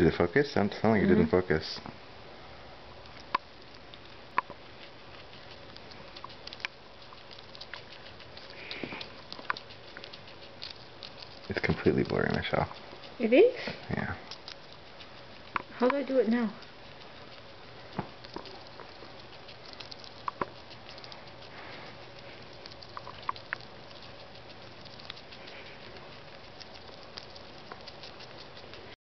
Did it focus? I'm telling mm -hmm. it didn't mm-hmm. focus. It's completely blurry, Michelle. It is? Yeah. How do I do it now?